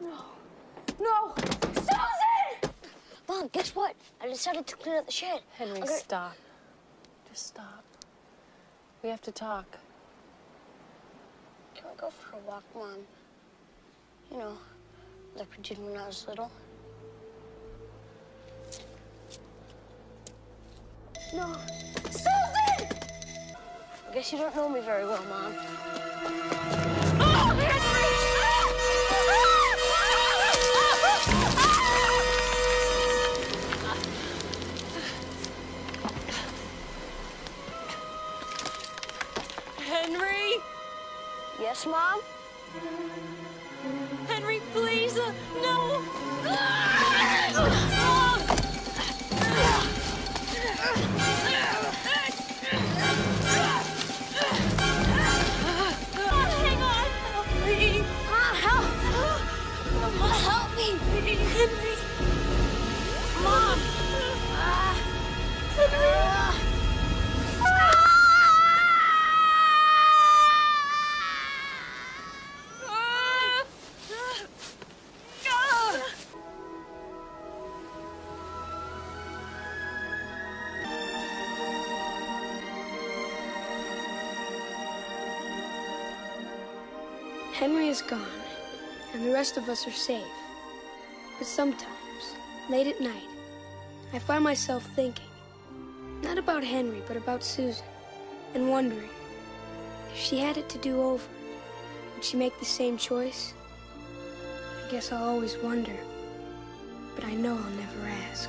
No. No! Susan! Mom, guess what? I decided to clean out the shed. Henry, gonna- stop. Just stop. We have to talk. Can we go for a walk, Mom? You know, like we did when I was little. No. Susan! I guess you don't know me very well, Mom. Henry! Yes, Mom? Henry, please! uh, no! Hang on! Help me! Mom, help! Mom, help me! Henry! Mom! Henry is gone, and the rest of us are safe. But sometimes, late at night, I find myself thinking, not about Henry, but about Susan, and wondering, if she had it to do over, would she make the same choice? I guess I'll always wonder, but I know I'll never ask.